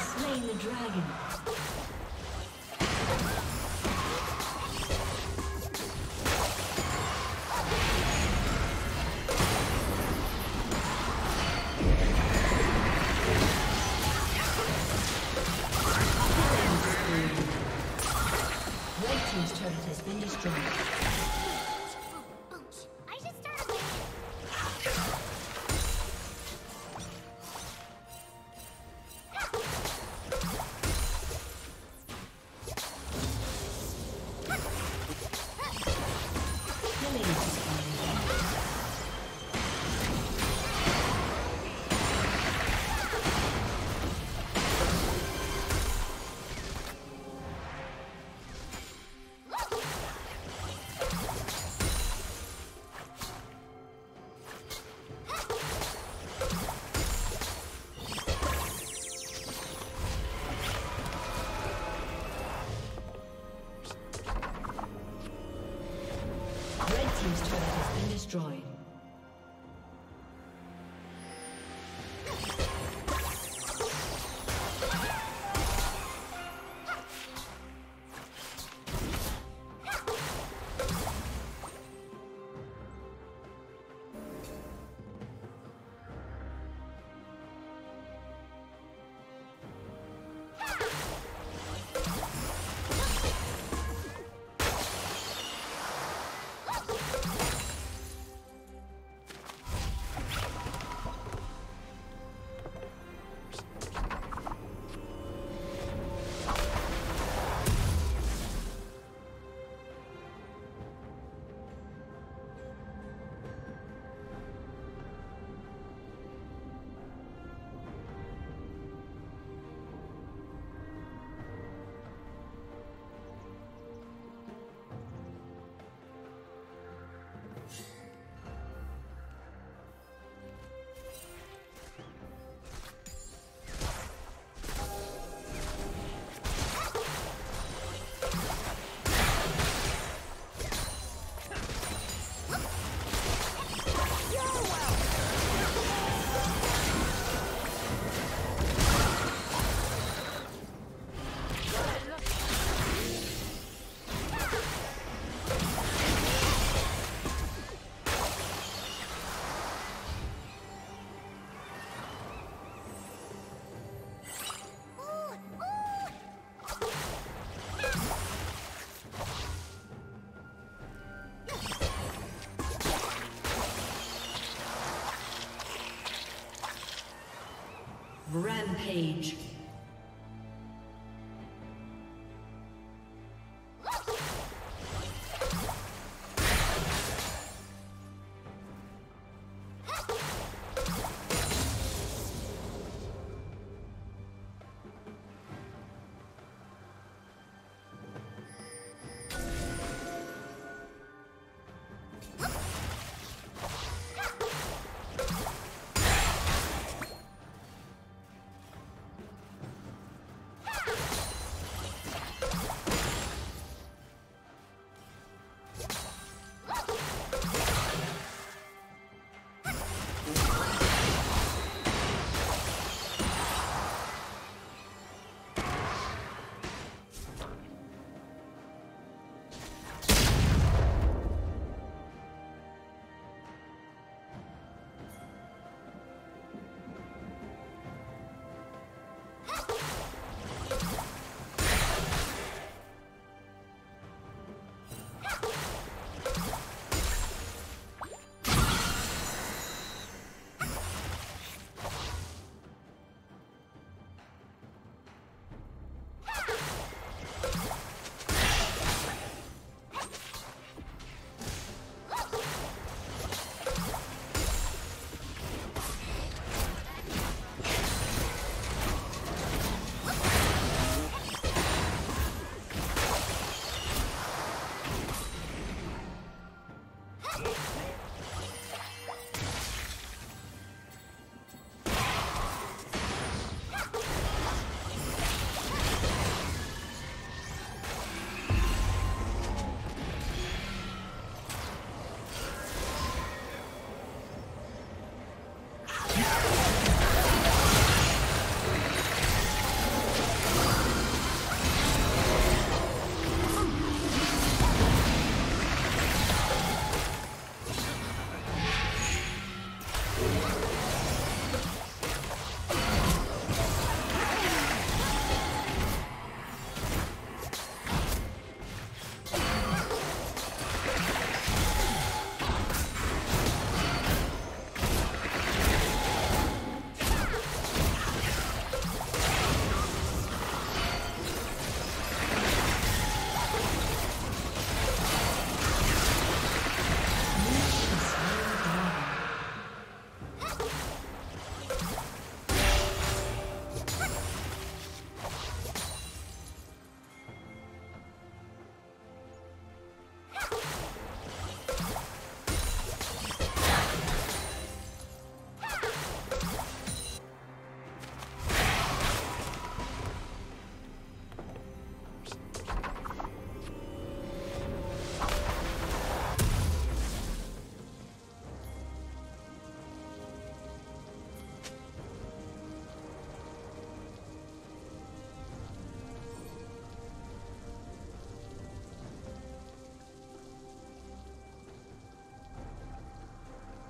The dragon. Destroyed. Rampage.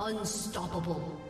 Unstoppable.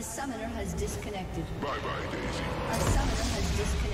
A summoner has disconnected. Bye bye, Daisy. A summoner has disconnected.